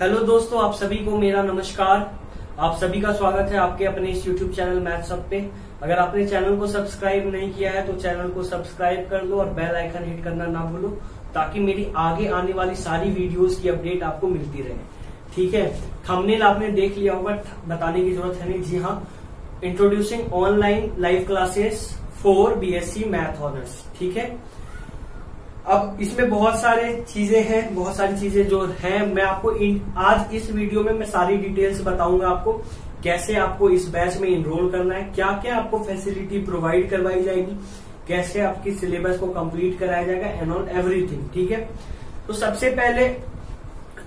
Hello दोस्तों, आप सभी को मेरा नमस्कार। आप सभी का स्वागत है आपके अपने इस यूट्यूब चैनल मैथ्स अप पे। अगर आपने चैनल को सब्सक्राइब नहीं किया है तो चैनल को सब्सक्राइब कर लो और बेल आइकन हिट करना ना भूलो, ताकि मेरी आगे आने वाली सारी वीडियोस की अपडेट आपको मिलती रहे। ठीक है? थंबनेल आपने देख लिया होगा, बताने की ज़रूरत है नहीं। जी हाँ introducing online live classes for BSc math honours ठीक है? अब इसमें बहुत सारे चीज़ें हैं, बहुत सारी चीज़ें जो हैं, मैं आपको इन, आज इस वीडियो में मैं सारी डिटेल्स बताऊँगा आपको, कैसे आपको इस बैच में इनरोल करना है क्या क्या आपको फैसिलिटी प्रोवाइड करवाई जाएगी, कैसे आपकी सिलेबस को कंप्लीट कराया जाएगा एंड ऑन एवरीथिंग ठीक है? तो सबसे पहले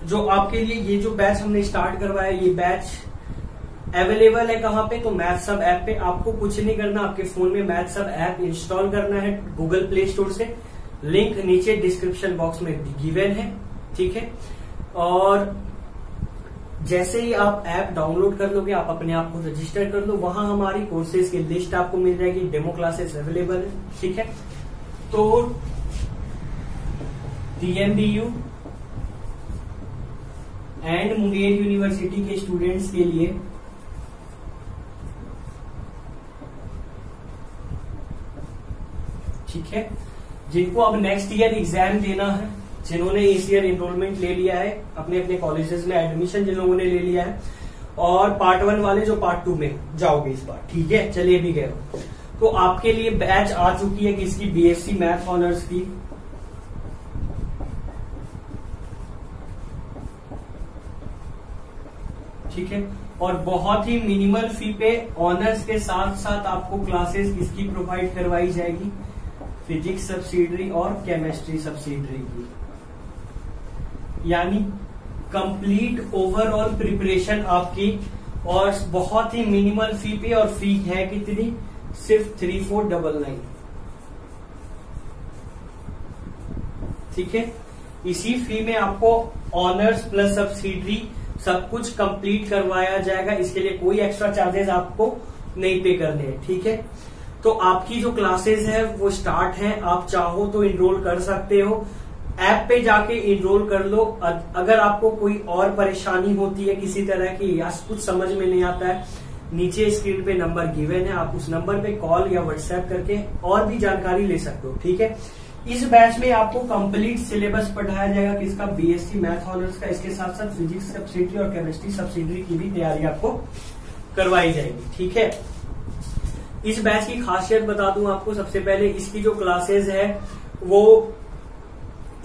जो आपके लिए ये जो बैच हमने स्टार्ट करवाया, ये बैच अवेलेबल है कहाँ पे? तो मैथ सब ऐप पे। आपको कुछ नहीं करना, आपके फ़ोन में मैथ सब ऐप इंस्टॉल करना है गूगल प्ले स्टोर से। लिंक नीचे डिस्क्रिप्शन बॉक्स में गिवन है, ठीक है? और जैसे ही आप ऐप डाउनलोड कर लोगे, आप अपने आप को रजिस्टर कर लो। वहाँ हमारी कोर्सेज की लिस्ट आपको मिल जाएगी। डेमो क्लासेस अवेलेबल है, ठीक है? तो टीएमबीयू एंड मुंगेर यूनिवर्सिटी के स्टूडेंट्स के लिए ठीक है? जिनको अब नेक्स्ट ईयर एग्ज़ाम देना है, जिन्होंने इस ईयर एनरोलमेंट ले लिया है, अपने अपने कॉलेजेस में एडमिशन जिन लोगों ने ले लिया है, और पार्ट वन वाले जो पार्ट टू में जाओगे इस बार, ठीक है? चलिए भी गए तो आपके लिए बैच आ चुकी है किसकी? बीएससी मैथ ऑनर्स की। ठीक है? और बहुत ही मिनिमल फ़ी पे ऑनर्स के साथ साथ आपको क्लासेस किसकी प्रोवाइड करवाई जाएगी। फिजिक्स सब्सिडरी और केमिस्ट्री सब्सिडरी की। यानी कंप्लीट ओवरऑल प्रिपरेशन आपकी और बहुत ही मिनिमल फ़ी पे और फ़ी है कितनी? सिर्फ़ थ्री फोर डबल नाइन ठीक है? इसी फ़ी में आपको ऑनर्स प्लस सब्सिडरी सब कुछ कंप्लीट करवाया जाएगा। इसके लिए कोई एक्स्ट्रा चार्जेस आपको नहीं पे करने हैं। ठीक है? तो आपकी जो क्लासेस है, वो स्टार्ट है। आप चाहो तो इनरोल कर सकते हो। ऐप पे जाके इनरोल कर लो। अगर आपको कोई और परेशानी होती है किसी तरह की या कुछ समझ में नहीं आता है, नीचे स्क्रीन पे नंबर गिवन है। आप उस नंबर पे कॉल या व्हाट्सएप करके और भी जानकारी ले सकते हो, ठीक है? इस बैच में आपको कंप्लीट सिलेबस पढ़ाया जाएगा, किसका? बीएससी मैथ ऑनर्स का। इसके साथ साथ फिजिक्स सब्सिडरी और केमिस्ट्री सब्सिडरी की भी तैयारी आपको करवाई जाएगी, ठीक है? इस बैच की खासियत बता दूँ आपको, सबसे पहले इसकी जो क्लासेस है, वो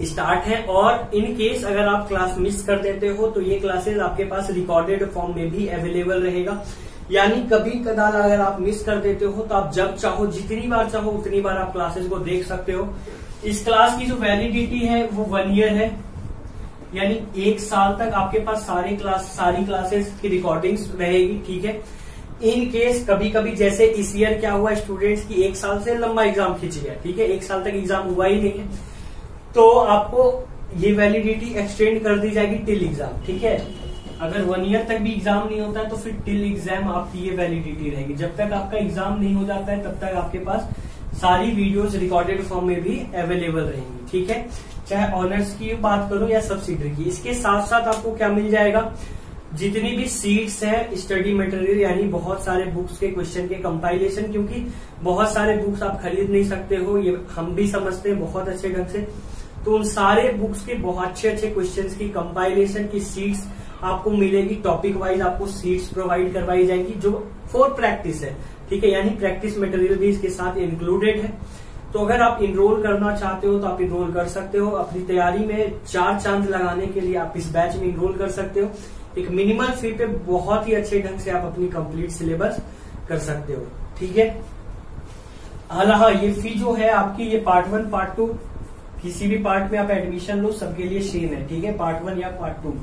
स्टार्ट है और इन केस अगर आप क्लास मिस कर देते हो तो ये क्लासेस आपके पास रिकॉर्डेड फॉर्म में भी अवेलेबल रहेगा। यानी कभी कदार अगर आप मिस कर देते हो तो आप जब चाहो, जितनी बार चाहो, उतनी बार आप क्लासेस को देख सकते हो। इस क्लास की जो वैलिडिटी है, वो वन ईयर है। यानी एक साल तक आपके पास सारी क्लास सारी क्लासेस की रिकॉर्डिंग्स रहेगी, ठीक है? इन केस कभी कभी जैसे इस ईयर क्या हुआ स्टूडेंट्स की एक साल से लंबा एग्ज़ाम खींच गया ठीक है? एक साल तक एग्ज़ाम हुआ ही नहीं है। तो आपको ये वैलिडिटी एक्सटेंड कर दी जाएगी टिल एग्ज़ाम ठीक है? अगर वन ईयर तक भी एग्ज़ाम नहीं होता है तो फिर टिल एग्ज़ाम आपकी ये वैलिडिटी रहेगी। जब तक आपका एग्ज़ाम नहीं हो जाता है, तब तक आपके पास सारी वीडियोस रिकॉर्डेड फॉर्म में भी अवेलेबल रहेंगी, ठीक है? चाहे ऑनर्स की बात करो या सब्सिडरी की, इसके साथ साथ आपको क्या मिल जाएगा? जितनी भी सीट्स है स्टडी मटेरियल यानी बहुत सारे बुक्स के क्वेश्चन के कंपाइलेशन क्योंकि बहुत सारे बुक्स आप खरीद नहीं सकते हो, ये हम भी समझते हैं बहुत अच्छे ढंग से। तो उन सारे बुक्स के बहुत अच्छे अच्छे क्वेश्चंस की कंपाइलेशन की सीट्स आपको मिलेगी टॉपिक वाइज आपको सीट्स प्रोवाइड करवाई जाएँगी, जो फॉर प्रैक्टिस है। ठीक है, यानी प्रैक्टिस मटेरियल भी इसके साथ इंक्लूडेड है। तो अगर आप इनरोल करना चाहते हो तो आप इनरोल कर सकते हो। अपनी तैयारी में चार चाँद लगाने के लिए आप इस बैच में इनरोल कर सकते हो। एक मिनिमल फ़ी पे बहुत ही अच्छे ढंग से आप अपनी कंप्लीट सिलेबस कर सकते हो। ठीक है? हाँ ये फ़ी जो है आपकी, ये पार्ट वन पार्ट टू किसी भी पार्ट में आप एडमिशन लो, सबके लिए सेम है। ठीक है? पार्ट वन या पार्ट टू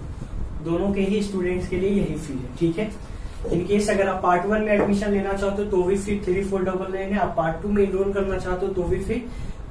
दोनों के ही स्टूडेंट्स के लिए यही फ़ी है। ठीक है? इनकेस अगर आप पार्ट वन में एडमिशन लेना चाहते हो तो भी fee three four double nine है। आप पार्ट टू में इनरोल करना चाहते हो तो भी fee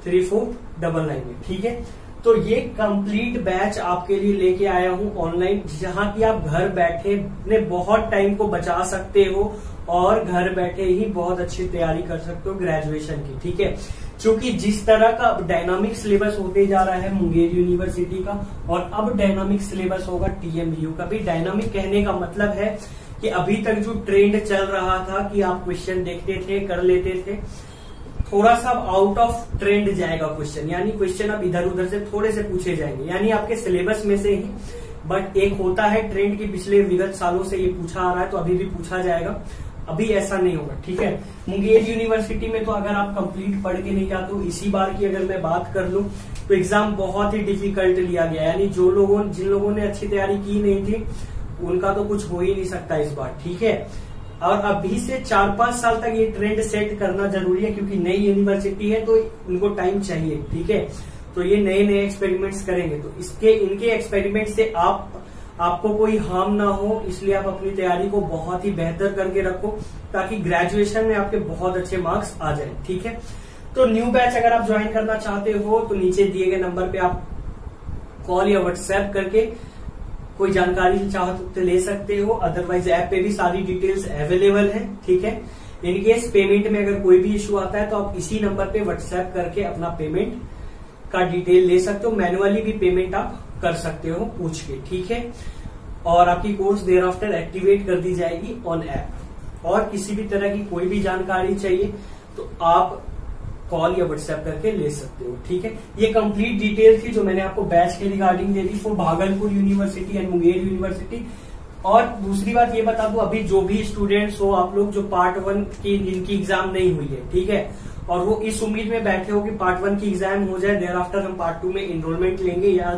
three four double nine है। ठीक है? तो ये कंप्लीट बैच आपके लिए लेके आया हूँ ऑनलाइन जहाँ की आप घर बैठे अपने बहुत टाइम को बचा सकते हो और घर बैठे ही बहुत अच्छी तैयारी कर सकते हो ग्रेजुएशन की, ठीक है? क्योंकि जिस तरह का अब डायनामिक सिलेबस होते जा रहा है मुंगेर यूनिवर्सिटी का, और अब डायनामिक सिलेबस होगा टीएमयू का। भी डायनामिक कहने का मतलब है कि अभी तक जो ट्रेंड चल रहा था कि आप क्वेश्चन देखते थे, कर लेते थे थोड़ा सा आउट ऑफ़ ट्रेंड जाएगा क्वेश्चन यानी क्वेश्चन अब इधर उधर से थोड़े से पूछे जाएँगे. यानी आपके सिलेबस में से ही बट एक होता है ट्रेंड की पिछले विगत सालों से ये पूछा आ रहा है तो अभी भी पूछा जाएगा. अभी ऐसा नहीं होगा, ठीक है? मुंगेर यूनिवर्सिटी में तो अगर आप कंप्लीट पढ़ के नहीं जाते इसी बार की अगर मैं बात कर लू तो एग्ज़ाम बहुत ही डिफ़िकल्ट लिया गया यानी जो लोगों, जिन लोगों ने अच्छी तैयारी की नहीं थी, उनका तो कुछ हो ही नहीं सकता इस बार, ठीक है? और अभी से चार पाँच साल तक ये ट्रेंड सेट करना ज़रूरी है क्योंकि नई यूनिवर्सिटी है तो उनको टाइम चाहिए, ठीक है? तो ये नए नए एक्सपेरिमेंट्स करेंगे। तो इसके, इनके एक्सपेरिमेंट से आप, आपको कोई हार्म ना हो, इसलिए आप अपनी तैयारी को बहुत ही बेहतर करके रखो, ताकि ग्रेजुएशन में आपके बहुत अच्छे मार्क्स आ जाए, ठीक है? तो न्यू बैच अगर आप ज्वाइन करना चाहते हो तो नीचे दिए गए नंबर पे आप कॉल या व्हाट्सएप करके कोई जानकारी चाहो तो ले सकते हो। अदरवाइज़ ऐप पे भी सारी डिटेल्स अवेलेबल है, ठीक है? इनकेस पेमेंट में अगर कोई भी इश्यू आता है तो आप इसी नंबर पे व्हाट्सएप करके अपना पेमेंट का डिटेल ले सकते हो। मैनुअली भी पेमेंट आप कर सकते हो, पूछ के, ठीक है? और आपकी कोर्स देर आफ्टर एक्टिवेट कर दी जाएगी ऑन ऐप और किसी भी तरह की कोई भी जानकारी चाहिए तो आप कॉल या व्हाट्सएप करके ले सकते हो, ठीक है? ये कंप्लीट डिटेल थी जो मैंने आपको बैच के रिगार्डिंग दे दी for Bhagalpur university and Munger university और दूसरी बात ये बता दू, अभी जो भी स्टूडेंट्स हो, आप लोग जो पार्ट वन की, जिनकी एग्ज़ाम नहीं हुई है, ठीक है? और वो इस उम्मीद में बैठे हो कि पार्ट वन की एग्ज़ाम हो जाए देर आफ्टर हम पार्ट टू में इनरोलमेंट लेंगे या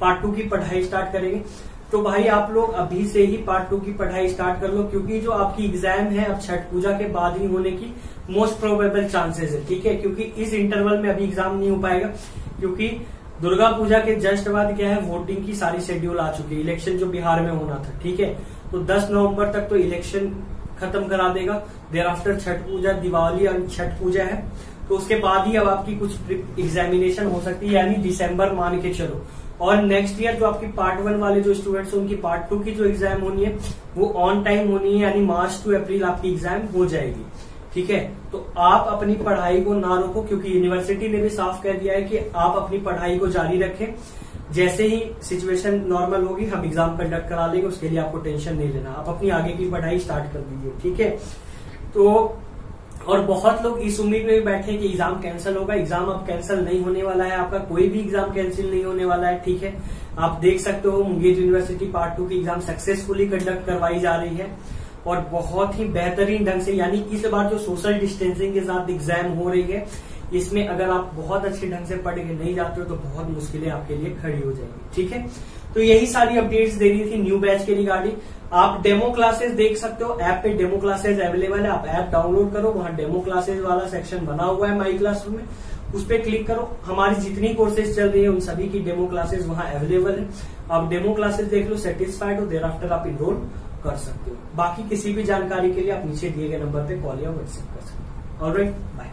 पार्ट टू की पढ़ाई स्टार्ट करेंगे। तो भाई आप लोग अभी से ही पार्ट टू की पढ़ाई स्टार्ट कर लो, क्योंकि जो आपकी एग्ज़ाम है, अब छठ पूजा के बाद ही होने की मोस्ट प्रोबेबल चांसेस है, ठीक है? क्योंकि इस इंटरवल में अभी एग्ज़ाम नहीं हो पाएगा, क्योंकि दुर्गा पूजा के जस्ट बाद क्या है वोटिंग की सारी शेड्यूल आ चुकी है इलेक्शन जो बिहार में होना था, ठीक है? तो 10 नवंबर तक तो इलेक्शन खत्म करा देगा देर आफ्टर छठ पूजा, दिवाली और छठ पूजा है। तो उसके बाद ही अब आपकी कुछ एग्जामिनेशन हो सकती है, यानी दिसंबर मान के चलो। और नेक्स्ट ईयर जो आपकी पार्ट वन वाले जो स्टूडेंट्स हैं, उनकी पार्ट टू की जो एग्ज़ाम होनी है, वो ऑन टाइम होनी है, यानी मार्च टू अप्रैल आपकी एग्ज़ाम हो जाएगी। ठीक है? तो आप अपनी पढ़ाई को ना रोको, क्योंकि यूनिवर्सिटी ने भी साफ़ कह दिया है कि आप अपनी पढ़ाई को जारी रखें। जैसे ही सिचुएशन नॉर्मल होगी, हम एग्ज़ाम कंडक्ट करा लेंगे, उसके लिए आपको टेंशन नहीं लेना। आप अपनी आगे की पढ़ाई स्टार्ट कर दीजिए, ठीक है? तो और बहुत लोग इस उम्मीद में भी बैठे कि एग्ज़ाम कैंसिल होगा। एग्ज़ाम अब कैंसिल नहीं होने वाला है। आपका कोई भी एग्ज़ाम कैंसिल नहीं होने वाला है, ठीक है? आप देख सकते हो मुंगेर यूनिवर्सिटी पार्ट टू की एग्ज़ाम सक्सेसफुली कंडक्ट करवाई जा रही है और बहुत ही बेहतरीन ढंग से, यानी इस बार जो सोशल डिस्टेंसिंग के साथ एग्ज़ाम हो रही है, इसमें अगर आप बहुत अच्छे ढंग से पढ़ के नहीं जाते हो तो बहुत मुश्किलें आपके लिए खड़ी हो जाएँगी, ठीक है? तो यही सारी अपडेट्स देनी थी न्यू बैच के रिगार्डिंग आप डेमो क्लासेस देख सकते हो ऐप पे डेमो क्लासेस अवेलेबल है, आप ऐप डाउनलोड करो, वहाँ डेमो क्लासेस वाला सेक्शन बना हुआ है माई क्लासरूम में। उस पर क्लिक करो। हमारी जितनी कोर्सेज चल रही है, उन सभी की डेमो क्लासेस वहाँ अवेलेबल है। आप डेमो क्लासेस देख लो सेटिस्फाइड हो देर आफ्टर आप इनरोल कर सकते हो। बाकी किसी भी जानकारी के लिए आप नीचे दिए गए नंबर पे कॉल या व्हाट्सएप कर सकते हो। Alright bye